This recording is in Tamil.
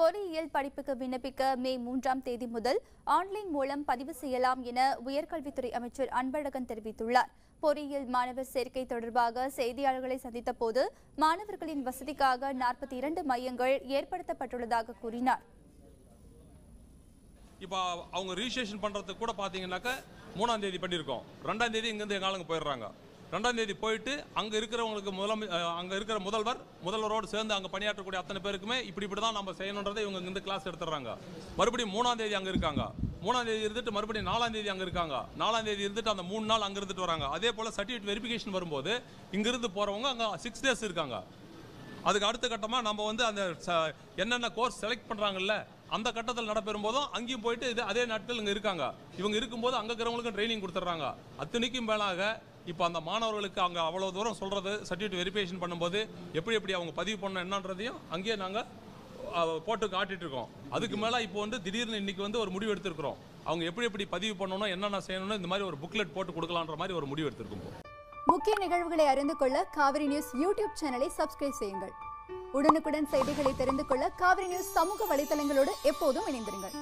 பொறியியல் படிப்புக்கு விண்ணப்பிக்க மே மூன்றாம் தேதி முதல் ஆன்லைன் மூலம் பதிவு செய்யலாம் என உயர்கல்வித்துறை அமைச்சர் அன்பழகன் தெரிவித்துள்ளார். பொறியியல் மாணவர் சேர்க்கை தொடர்பாக செய்தியாளர்களை சந்தித்த போது மாணவர்களின் வசதிக்காக நாற்பத்தி இரண்டு மையங்கள் ஏற்படுத்தப்பட்டுள்ளதாக கூறினார். இப்போ அவங்க ரிஜிஸ்ட்ரேஷன் பண்ணுறதுக்கு கூட பார்த்தீங்கன்னாக்கா மூணாம் தேதி பண்ணியிருக்கோம். ரெண்டாம் தேதி இங்கேருந்து எங்கள் ஆளுங்க போயிடுறாங்க. ரெண்டாம் தேதி போயிட்டு அங்கே இருக்கிறவங்களுக்கு முதலமை அங்கே இருக்கிற முதல்வர் முதல்வரோடு சேர்ந்து அங்கே பணியாற்றக்கூடிய அத்தனை பேருக்குமே இப்படி இப்படி தான் நம்ம செய்யணுன்றதை இவங்க இருந்து கிளாஸ் எடுத்துடுறாங்க. மறுபடியும் மூணாம் தேதி அங்கே இருக்காங்க. மூணாம் தேதி இருந்துட்டு மறுபடியும் நாலாம் தேதி அங்கே இருக்காங்க. நாலாம் தேதி இருந்துட்டு அந்த மூணு நாள் அங்கே இருந்துட்டு வராங்க. அதே போல் சர்டிஃபிகேட் வெரிஃபிகேஷன் வரும்போது இங்கிருந்து போகிறவங்க அங்கே சிக்ஸ் டேஸ் இருக்காங்க. அதுக்கு அடுத்த கட்டமாக நம்ம வந்து அந்த ச- என்னென்ன கோர்ஸ் செலக்ட் பண்ணுறாங்கல்ல அந்த கட்டத்தில் நடைபெறும் போதும் அங்கேயும் போயிட்டு இது அதே நாட்கள் இங்கே இருக்காங்க. இவங்க இருக்கும்போது அங்கே இருக்கிறவங்களுக்கும் ட்ரைனிங் கொடுத்துட்றாங்க. அத்தனைக்கும் மேலாக இப்போ அந்த மாணவர்களுக்கு அங்கே அவ்வளோ தூரம் சொல்கிறது சர்டிஃபிகேட் வெரிஃபிகேஷன் பண்ணும்போது எப்படி எப்படி அவங்க பதிவு பண்ணணும் என்னன்றதையும் அங்கேயே நாங்கள் போட்டு காட்டிட்டு இருக்கோம். அதுக்கு மேலே இப்போ வந்து திடீர்னு இன்னைக்கு வந்து ஒரு முடிவு எடுத்திருக்கிறோம். அவங்க எப்படி எப்படி பதிவு பண்ணணும் என்னென்ன செய்யணும்னு இந்த மாதிரி ஒரு புக்லெட் போட்டு கொடுக்கலான்ற மாதிரி ஒரு முடிவு எடுத்திருக்கோம் முக்கிய நிகழ்வுகளை அறிந்து கொள்ள காவிரி நியூஸ் யூடியூப் சேனலை சப்ஸ்கிரைப் செய்யுங்கள். உடனுக்குடன் செய்திகளை தெரிந்து கொள்ள காவிரி நியூஸ் சமூக வலைதளங்களோடு எப்போதும் இணைந்திருங்கள்.